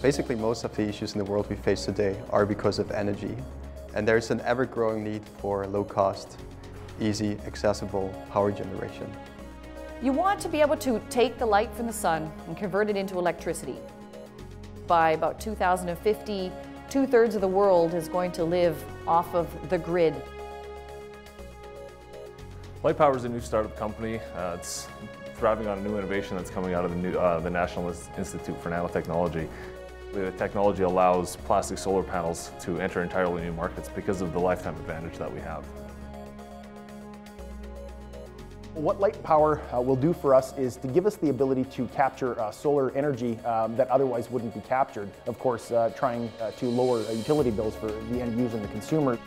Basically, most of the issues in the world we face today are because of energy. And there's an ever-growing need for low-cost, easy, accessible power generation. You want to be able to take the light from the sun and convert it into electricity. By about 2050, two-thirds of the world is going to live off of the grid. Light Power is a new startup company. Uh, it's thriving on a new innovation that's coming out of the, new, uh, the National Institute for Nanotechnology. The technology allows plastic solar panels to enter entirely new markets because of the lifetime advantage that we have. What light power uh, will do for us is to give us the ability to capture uh, solar energy um, that otherwise wouldn't be captured. Of course, uh, trying uh, to lower uh, utility bills for the end user and the consumer.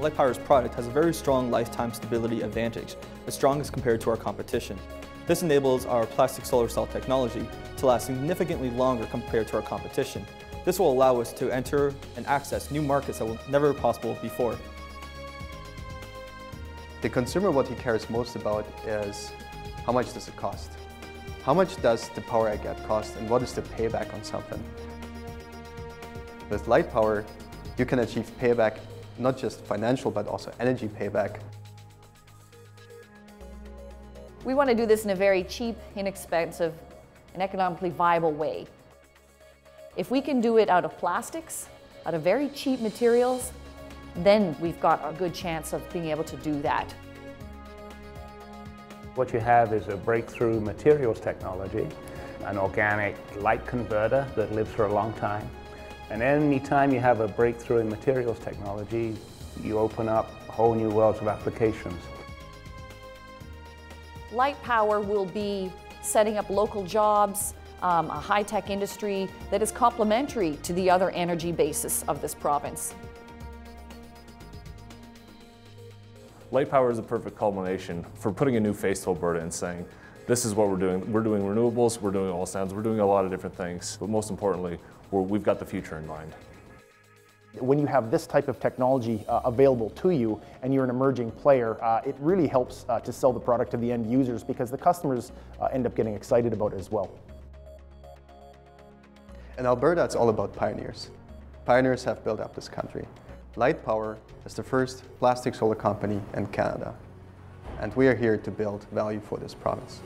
Light Power's product has a very strong lifetime stability advantage, the strongest compared to our competition. This enables our plastic solar cell technology to last significantly longer compared to our competition. This will allow us to enter and access new markets that were never possible before. The consumer, what he cares most about is how much does it cost? How much does the power I get cost and what is the payback on something? With light power, you can achieve payback, not just financial, but also energy payback. We want to do this in a very cheap, inexpensive, and economically viable way. If we can do it out of plastics, out of very cheap materials, then we've got a good chance of being able to do that. What you have is a breakthrough materials technology, an organic light converter that lives for a long time. And any time you have a breakthrough in materials technology, you open up whole new worlds of applications. Light power will be setting up local jobs, um, a high-tech industry that is complementary to the other energy bases of this province. Light Power is a perfect culmination for putting a new face to Alberta and saying, this is what we're doing. We're doing renewables, we're doing oil sands, we're doing a lot of different things, but most importantly, we've got the future in mind. When you have this type of technology uh, available to you and you're an emerging player, uh, it really helps uh, to sell the product to the end users because the customers uh, end up getting excited about it as well. In Alberta, it's all about pioneers. Pioneers have built up this country. Light Power is the first plastic solar company in Canada, and we are here to build value for this province.